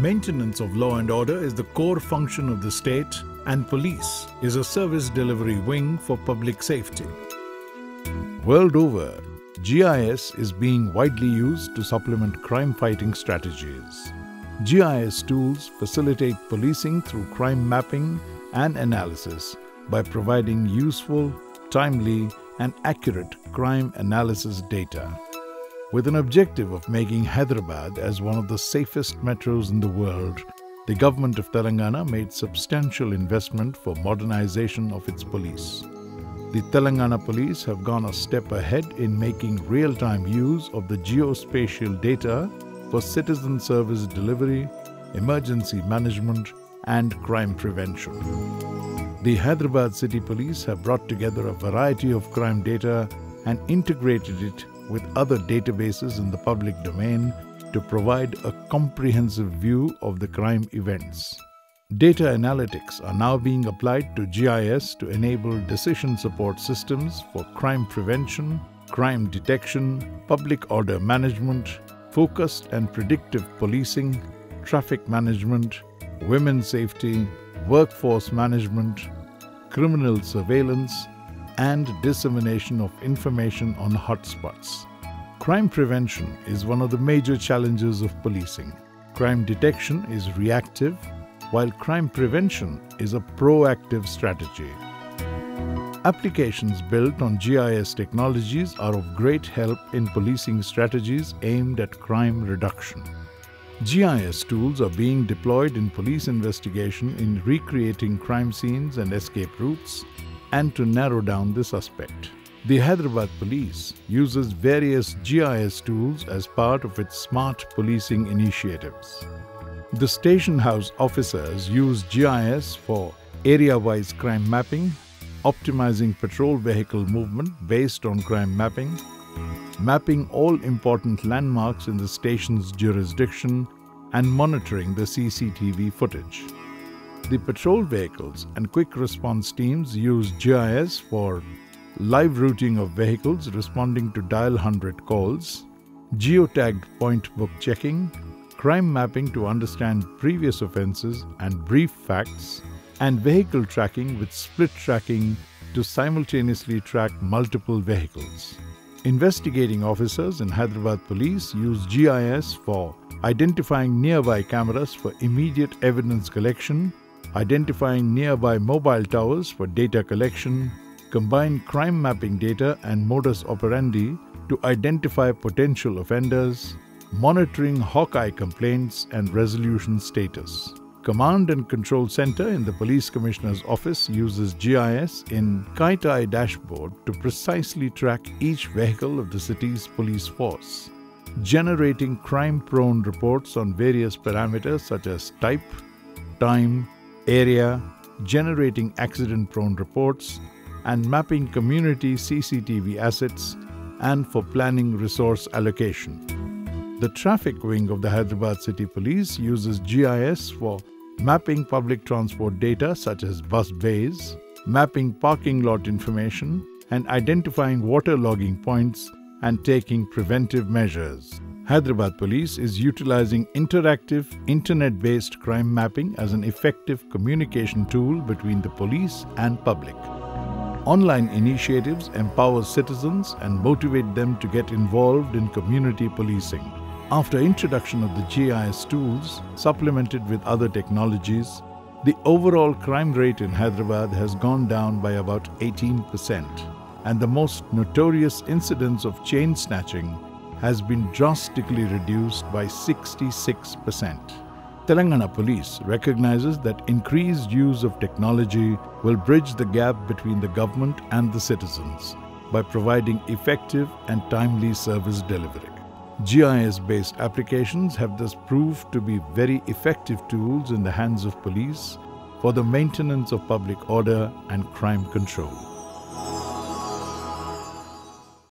Maintenance of law and order is the core function of the state, and police is a service delivery wing for public safety. World over, GIS is being widely used to supplement crime fighting strategies. GIS tools facilitate policing through crime mapping and analysis by providing useful, timely, and accurate crime analysis data. With an objective of making Hyderabad as one of the safest metros in the world, the government of Telangana made substantial investment for modernization of its police. The Telangana police have gone a step ahead in making real-time use of the geospatial data for citizen service delivery, emergency management, and crime prevention. The Hyderabad City Police have brought together a variety of crime data and integrated it with other databases in the public domain to provide a comprehensive view of the crime events. Data analytics are now being applied to GIS to enable decision support systems for crime prevention, crime detection, public order management, focused and predictive policing, traffic management, women's safety, workforce management, criminal surveillance, and dissemination of information on hotspots. Crime prevention is one of the major challenges of policing. Crime detection is reactive, while crime prevention is a proactive strategy. Applications built on GIS technologies are of great help in policing strategies aimed at crime reduction. GIS tools are being deployed in police investigation in recreating crime scenes and escape routes and to narrow down the suspect. The Hyderabad Police uses various GIS tools as part of its smart policing initiatives. The station house officers use GIS for area-wise crime mapping, optimizing patrol vehicle movement based on crime mapping, mapping all important landmarks in the station's jurisdiction and monitoring the CCTV footage. The patrol vehicles and quick response teams use GIS for live routing of vehicles responding to dial 100 calls, geotagged point book checking, crime mapping to understand previous offences and brief facts, and vehicle tracking with split tracking to simultaneously track multiple vehicles. Investigating officers in Hyderabad Police use GIS for identifying nearby cameras for immediate evidence collection, identifying nearby mobile towers for data collection, combine crime mapping data and modus operandi to identify potential offenders, monitoring Hawkeye complaints and resolution status. Command and Control Center in the Police Commissioner's Office uses GIS in Kite dashboard to precisely track each vehicle of the city's police force, generating crime-prone reports on various parameters such as type, time, area, generating accident-prone reports, and mapping community CCTV assets and for planning resource allocation. The traffic wing of the Hyderabad City Police uses GIS for mapping public transport data such as bus bays, mapping parking lot information, and identifying water logging points and taking preventive measures. Hyderabad Police is utilizing interactive, internet based crime mapping as an effective communication tool between the police and public. Online initiatives empower citizens and motivate them to get involved in community policing. After introduction of the GIS tools, supplemented with other technologies, the overall crime rate in Hyderabad has gone down by about 18%, and the most notorious incidents of chain snatching has been drastically reduced by 66%. Telangana Police recognizes that increased use of technology will bridge the gap between the government and the citizens by providing effective and timely service delivery. GIS-based applications have thus proved to be very effective tools in the hands of police for the maintenance of public order and crime control.